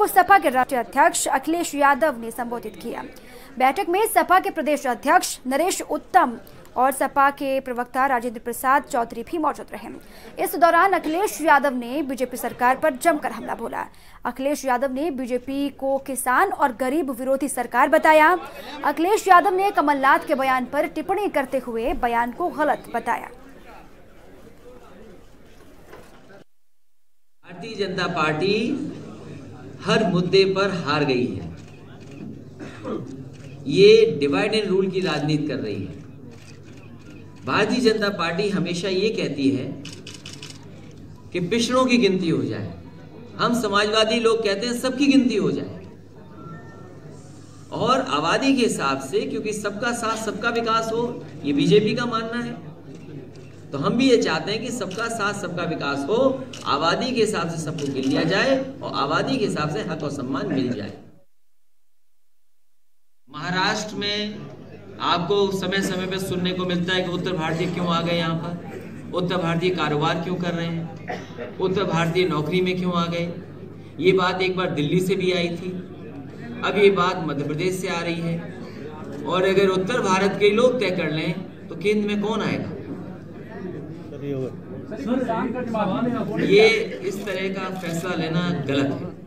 को सपा के राष्ट्रीय अध्यक्ष अखिलेश यादव ने संबोधित किया। बैठक में सपा के प्रदेश अध्यक्ष नरेश उत्तम और सपा के प्रवक्ता राजेंद्र प्रसाद चौधरी भी मौजूद रहे। इस दौरान अखिलेश यादव ने बीजेपी सरकार पर जमकर हमला बोला। अखिलेश यादव ने बीजेपी को किसान और गरीब विरोधी सरकार बताया। अखिलेश यादव ने कमलनाथ के बयान पर टिप्पणी करते हुए बयान को गलत बताया। भारतीय जनता पार्टी हर मुद्दे पर हार गई है। ये डिवाइड एंड रूल की राजनीति कर रही है। भारतीय जनता पार्टी हमेशा ये कहती है कि पिछड़ों की गिनती हो जाए। हम समाजवादी लोग कहते हैं सबकी गिनती हो जाए। और आबादी के हिसाब से, क्योंकि सबका साथ, सबका विकास हो, ये बीजेपी का मानना है। तो हम भी ये चाहते हैं कि सबका साथ, सबका विकास हो, आबादी के हिसाब से सबको गिन लिया जाए और आबादी के हिसाब से हक और सम्मान मिल जाए। महाराष्ट्र में आपको समय समय पर सुनने को मिलता है कि उत्तर भारतीय क्यों आ गए यहाँ पर? उत्तर भारतीय कारोबार क्यों कर रहे हैं? उत्तर भारतीय नौकरी में क्यों आ गए? ये बात एक बार दिल्ली से भी आई थी। अब ये बात मध्य प्रदेश से आ रही है। और अगर उत्तर भारत के लोग तय कर लें तो केंद्र में कौन आएगा? ये इस तरह का फैसला लेना गलत है।